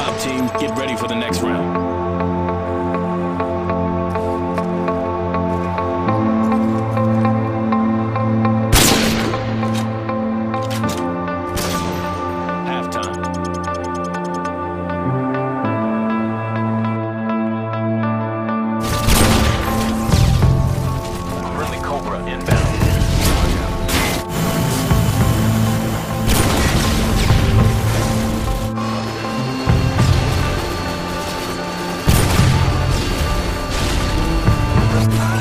job, team. Get ready for the next round. Bye.